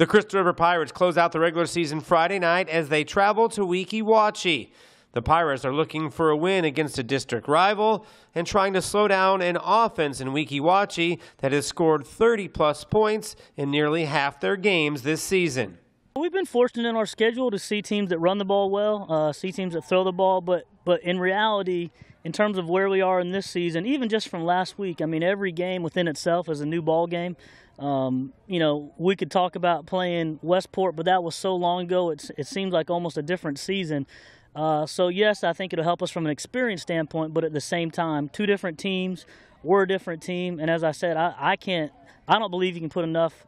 The Crystal River Pirates close out the regular season Friday night as they travel to Weeki Wachee. The Pirates are looking for a win against a district rival and trying to slow down an offense in Weeki Wachee that has scored 30 plus points in nearly half their games this season. We've been fortunate in our schedule to see teams that run the ball well, uh, see teams that throw the ball, but but in reality, in terms of where we are in this season, even just from last week, I mean, every game within itself is a new ball game. Um, you know, we could talk about playing Westport, but that was so long ago. It's, it seems like almost a different season. Uh, so yes, I think it'll help us from an experience standpoint, but at the same time, two different teams. We're a different team, and as I said, I, I can't. I don't believe you can put enough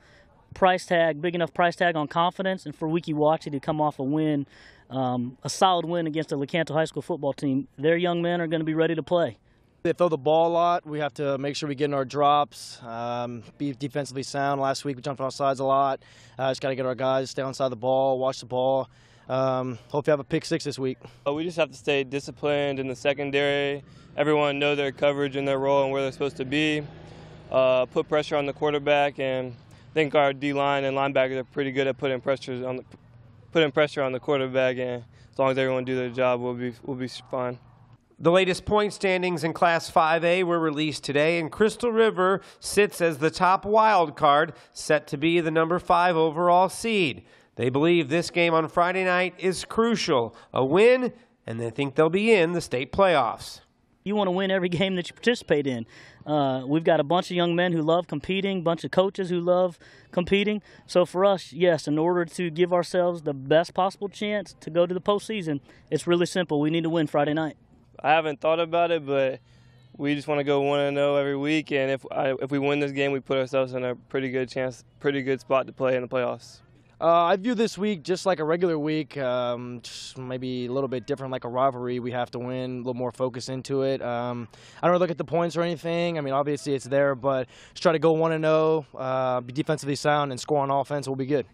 price tag, big enough price tag on confidence, and for Weeki Wachee to come off a win, um, a solid win against the Lecanto High School football team. Their young men are going to be ready to play. They throw the ball a lot. We have to make sure we get in our drops, um, be defensively sound. Last week we jumped off sides a lot. Uh, just got to get our guys stay on side of the ball, watch the ball. Um, hope you have a pick six this week. Uh, we just have to stay disciplined in the secondary. Everyone know their coverage and their role and where they're supposed to be. Uh, put pressure on the quarterback, and I think our D line and linebackers are pretty good at putting pressure on the putting pressure on the quarterback. And as long as everyone do their job, we'll be we'll be fine. The latest point standings in Class 5A were released today, and Crystal River sits as the top wild card, set to be the number five overall seed. They believe this game on Friday night is crucial. A win, and they think they'll be in the state playoffs. You want to win every game that you participate in. Uh, we've got a bunch of young men who love competing, bunch of coaches who love competing. So for us, yes, in order to give ourselves the best possible chance to go to the postseason, it's really simple. We need to win Friday night. I haven't thought about it, but we just want to go one and zero every week. And if I, if we win this game, we put ourselves in a pretty good chance, pretty good spot to play in the playoffs. Uh, I view this week just like a regular week, um, maybe a little bit different, like a rivalry. We have to win, a little more focus into it. Um, I don't really look at the points or anything. I mean, obviously it's there, but just try to go one and zero, uh, be defensively sound, and score on offense. We'll be good.